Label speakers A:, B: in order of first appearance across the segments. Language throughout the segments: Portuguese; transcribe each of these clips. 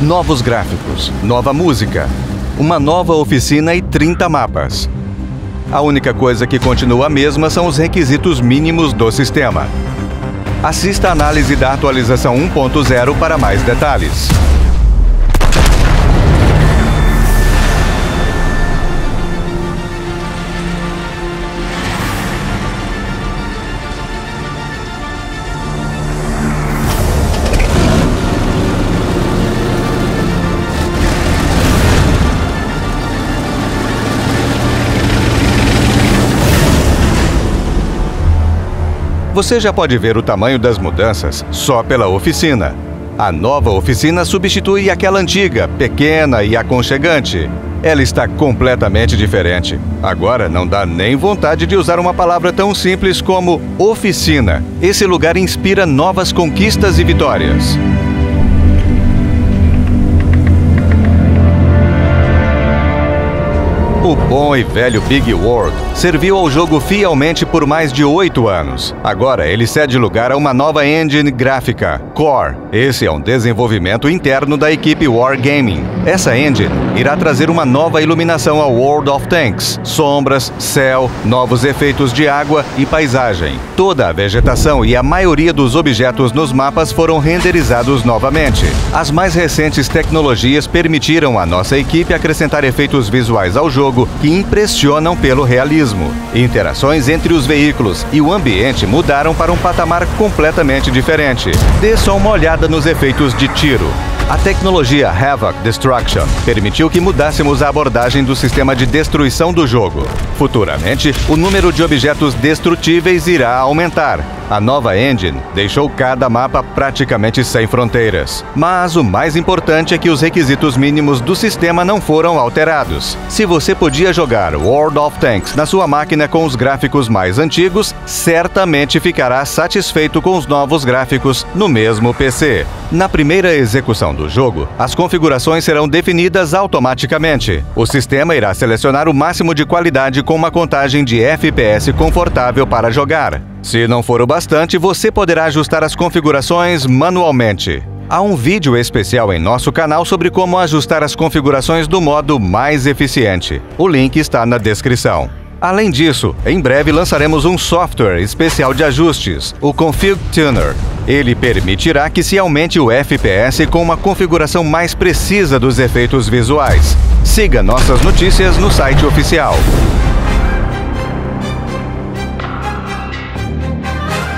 A: novos gráficos, nova música, uma nova oficina e 30 mapas. A única coisa que continua a mesma são os requisitos mínimos do sistema. Assista a análise da atualização 1.0 para mais detalhes. Você já pode ver o tamanho das mudanças só pela oficina. A nova oficina substitui aquela antiga, pequena e aconchegante. Ela está completamente diferente. Agora não dá nem vontade de usar uma palavra tão simples como oficina. Esse lugar inspira novas conquistas e vitórias. O bom e velho Big World serviu ao jogo fielmente por mais de oito anos. Agora ele cede lugar a uma nova engine gráfica, Core. Esse é um desenvolvimento interno da equipe Wargaming. Essa engine irá trazer uma nova iluminação ao World of Tanks, sombras, céu, novos efeitos de água e paisagem. Toda a vegetação e a maioria dos objetos nos mapas foram renderizados novamente. As mais recentes tecnologias permitiram à nossa equipe acrescentar efeitos visuais ao jogo que impressionam pelo realismo. Interações entre os veículos e o ambiente mudaram para um patamar completamente diferente. Dê só uma olhada nos efeitos de tiro. A tecnologia Havoc Destruction permitiu que mudássemos a abordagem do sistema de destruição do jogo. Futuramente, o número de objetos destrutíveis irá aumentar. A nova engine deixou cada mapa praticamente sem fronteiras. Mas o mais importante é que os requisitos mínimos do sistema não foram alterados. Se você podia jogar World of Tanks na sua máquina com os gráficos mais antigos, certamente ficará satisfeito com os novos gráficos no mesmo PC. Na primeira execução do jogo, as configurações serão definidas automaticamente. O sistema irá selecionar o máximo de qualidade com uma contagem de FPS confortável para jogar. Se não for o bastante, você poderá ajustar as configurações manualmente. Há um vídeo especial em nosso canal sobre como ajustar as configurações do modo mais eficiente. O link está na descrição. Além disso, em breve lançaremos um software especial de ajustes, o Config Tuner. Ele permitirá que se aumente o FPS com uma configuração mais precisa dos efeitos visuais. Siga nossas notícias no site oficial.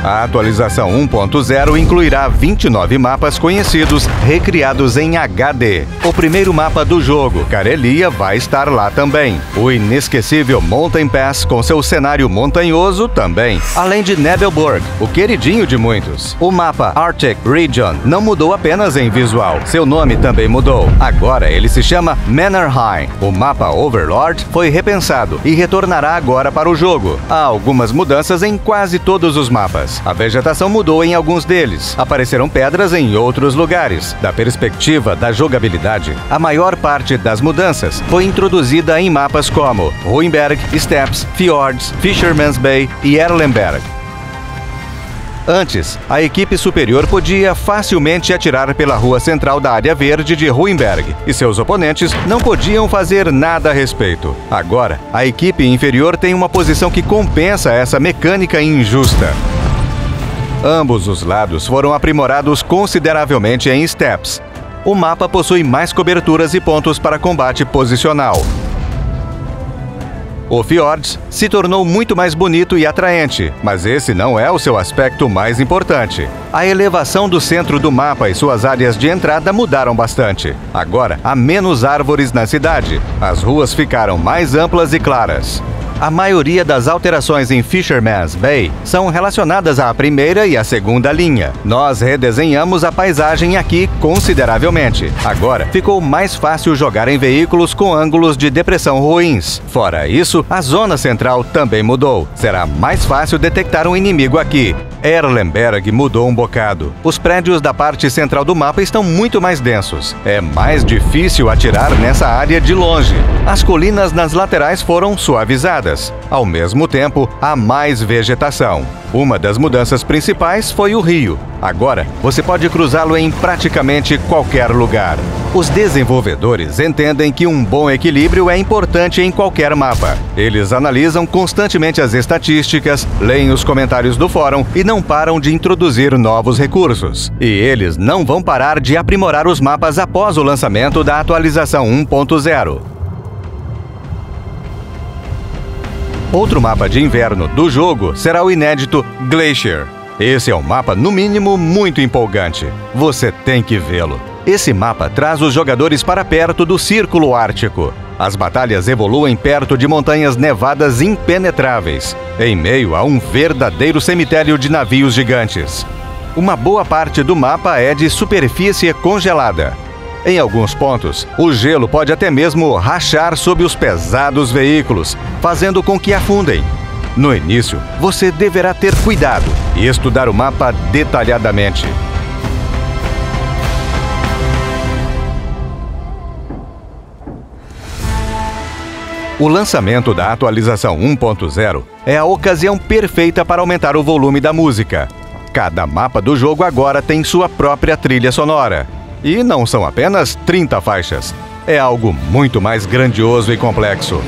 A: A atualização 1.0 incluirá 29 mapas conhecidos recriados em HD. O primeiro mapa do jogo, Carelia, vai estar lá também. O inesquecível Mountain Pass com seu cenário montanhoso também. Além de Nebelburg, o queridinho de muitos. O mapa Arctic Region não mudou apenas em visual, seu nome também mudou. Agora ele se chama Mannerheim. O mapa Overlord foi repensado e retornará agora para o jogo. Há algumas mudanças em quase todos os mapas. A vegetação mudou em alguns deles. Apareceram pedras em outros lugares. Da perspectiva da jogabilidade, a maior parte das mudanças foi introduzida em mapas como Ruinberg, Steppes, Fjords, Fisherman's Bay e Erlenberg. Antes, a equipe superior podia facilmente atirar pela rua central da área verde de Ruinberg e seus oponentes não podiam fazer nada a respeito. Agora, a equipe inferior tem uma posição que compensa essa mecânica injusta. Ambos os lados foram aprimorados consideravelmente em steps. O mapa possui mais coberturas e pontos para combate posicional. O Fjords se tornou muito mais bonito e atraente, mas esse não é o seu aspecto mais importante. A elevação do centro do mapa e suas áreas de entrada mudaram bastante. Agora há menos árvores na cidade. As ruas ficaram mais amplas e claras. A maioria das alterações em Fisherman's Bay são relacionadas à primeira e à segunda linha. Nós redesenhamos a paisagem aqui consideravelmente. Agora, ficou mais fácil jogar em veículos com ângulos de depressão ruins. Fora isso, a zona central também mudou. Será mais fácil detectar um inimigo aqui. Erlenberg mudou um bocado. Os prédios da parte central do mapa estão muito mais densos. É mais difícil atirar nessa área de longe. As colinas nas laterais foram suavizadas estradas. Ao mesmo tempo, há mais vegetação. Uma das mudanças principais foi o rio. Agora, você pode cruzá-lo em praticamente qualquer lugar. Os desenvolvedores entendem que um bom equilíbrio é importante em qualquer mapa. Eles analisam constantemente as estatísticas, leem os comentários do fórum e não param de introduzir novos recursos. E eles não vão parar de aprimorar os mapas após o lançamento da atualização 1.0. Outro mapa de inverno do jogo será o inédito Glacier. Esse é um mapa, no mínimo, muito empolgante. Você tem que vê-lo. Esse mapa traz os jogadores para perto do Círculo Ártico. As batalhas evoluem perto de montanhas nevadas impenetráveis, em meio a um verdadeiro cemitério de navios gigantes. Uma boa parte do mapa é de superfície congelada. Em alguns pontos, o gelo pode até mesmo rachar sob os pesados veículos, fazendo com que afundem. No início, você deverá ter cuidado e estudar o mapa detalhadamente. O lançamento da atualização 1.0 é a ocasião perfeita para aumentar o volume da música. Cada mapa do jogo agora tem sua própria trilha sonora. E não são apenas 30 faixas. É algo muito mais grandioso e complexo.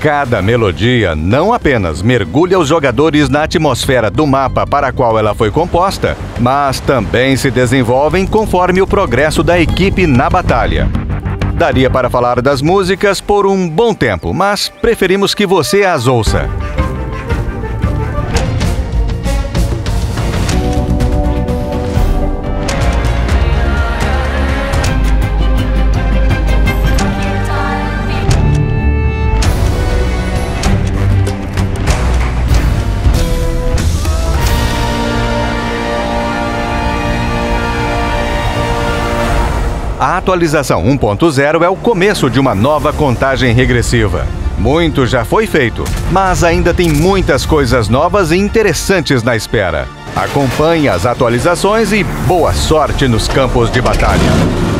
A: Cada melodia não apenas mergulha os jogadores na atmosfera do mapa para a qual ela foi composta, mas também se desenvolvem conforme o progresso da equipe na batalha. Daria para falar das músicas por um bom tempo, mas preferimos que você as ouça. Atualização 1.0 é o começo de uma nova contagem regressiva. Muito já foi feito, mas ainda tem muitas coisas novas e interessantes na espera. Acompanhe as atualizações e boa sorte nos campos de batalha.